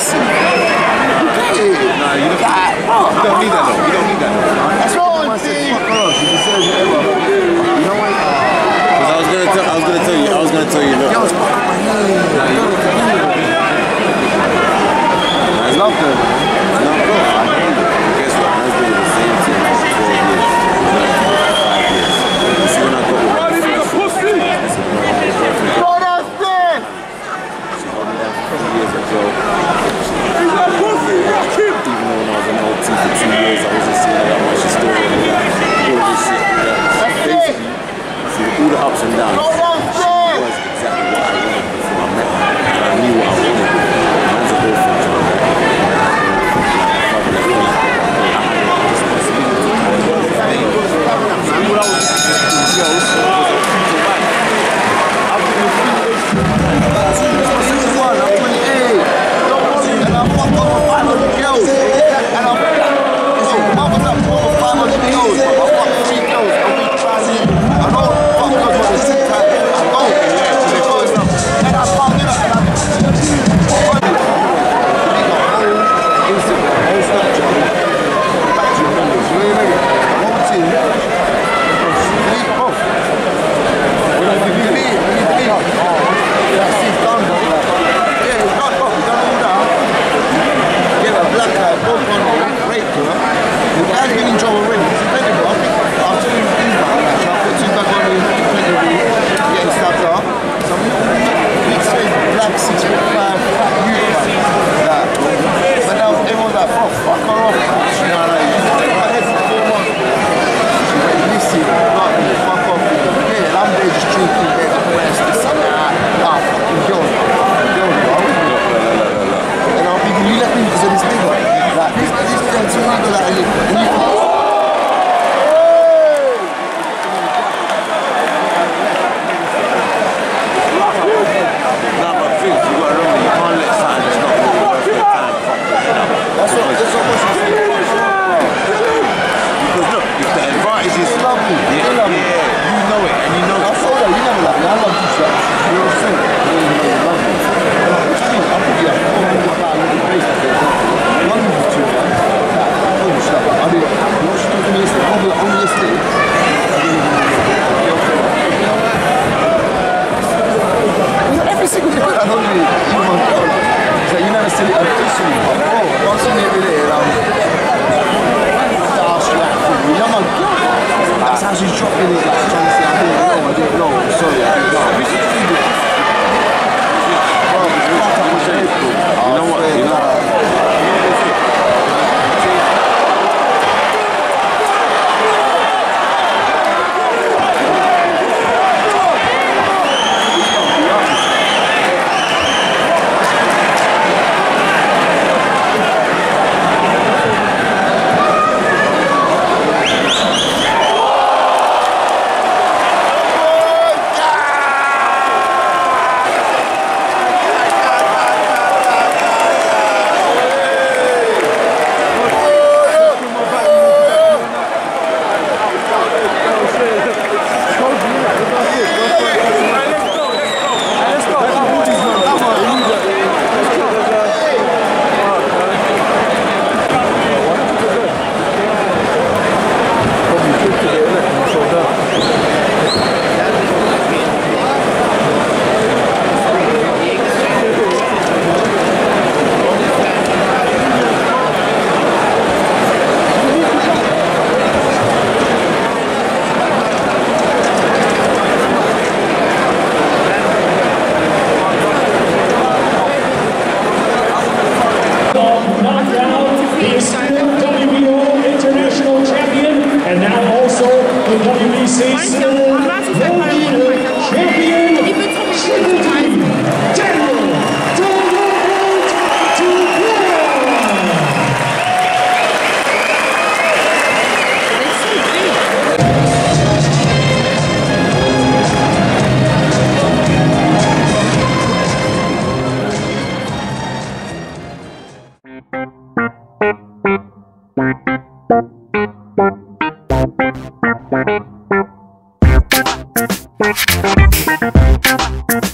listen. You can't. Nah, you don't. God, no, you don't need that though. You don't how she's Thank you.